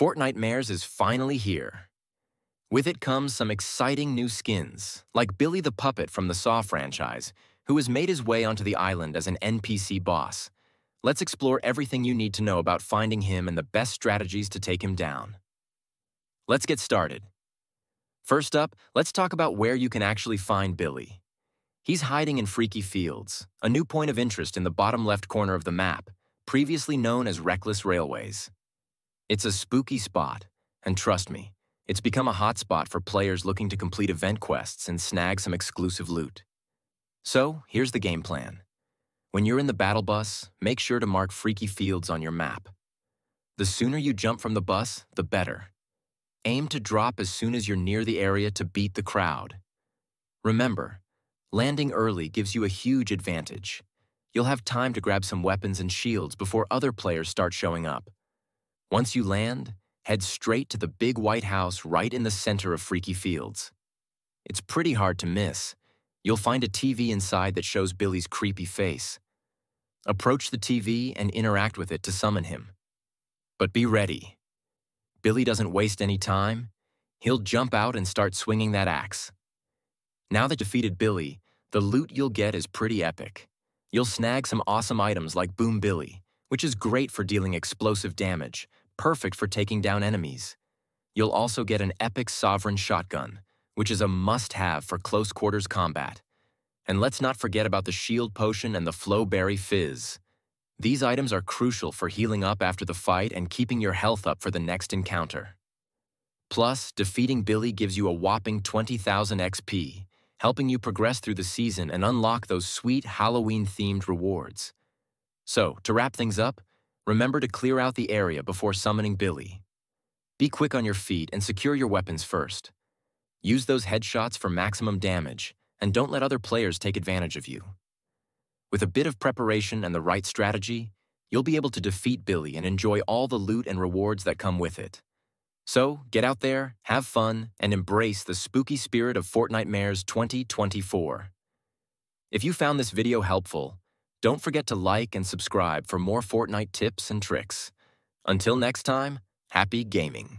Fortnitemares is finally here. With it comes some exciting new skins, like Billy the Puppet from the Saw franchise, who has made his way onto the island as an NPC boss. Let's explore everything you need to know about finding him and the best strategies to take him down. Let's get started. First up, let's talk about where you can actually find Billy. He's hiding in Freaky Fields, a new point of interest in the bottom left corner of the map, previously known as Reckless Railways. It's a spooky spot, and trust me, it's become a hotspot for players looking to complete event quests and snag some exclusive loot. So, here's the game plan. When you're in the battle bus, make sure to mark Freaky Fields on your map. The sooner you jump from the bus, the better. Aim to drop as soon as you're near the area to beat the crowd. Remember, landing early gives you a huge advantage. You'll have time to grab some weapons and shields before other players start showing up. Once you land, head straight to the big white house right in the center of Freaky Fields. It's pretty hard to miss. You'll find a TV inside that shows Billy's creepy face. Approach the TV and interact with it to summon him. But be ready. Billy doesn't waste any time. He'll jump out and start swinging that axe. Now that defeated Billy, the loot you'll get is pretty epic. You'll snag some awesome items like Boom Billy, which is great for dealing explosive damage, perfect for taking down enemies. You'll also get an epic Sovereign shotgun, which is a must-have for close quarters combat. And let's not forget about the Shield Potion and the Flowberry Fizz. These items are crucial for healing up after the fight and keeping your health up for the next encounter. Plus, defeating Billy gives you a whopping 20,000 XP, helping you progress through the season and unlock those sweet Halloween-themed rewards. So, to wrap things up, Remember to clear out the area before summoning Billy. Be quick on your feet and secure your weapons first. Use those headshots for maximum damage, and don't let other players take advantage of you. With a bit of preparation and the right strategy, you'll be able to defeat Billy and enjoy all the loot and rewards that come with it. So, get out there, have fun, and embrace the spooky spirit of Fortnitemares 2024. If you found this video helpful, don't forget to like and subscribe for more Fortnite tips and tricks. Until next time, happy gaming.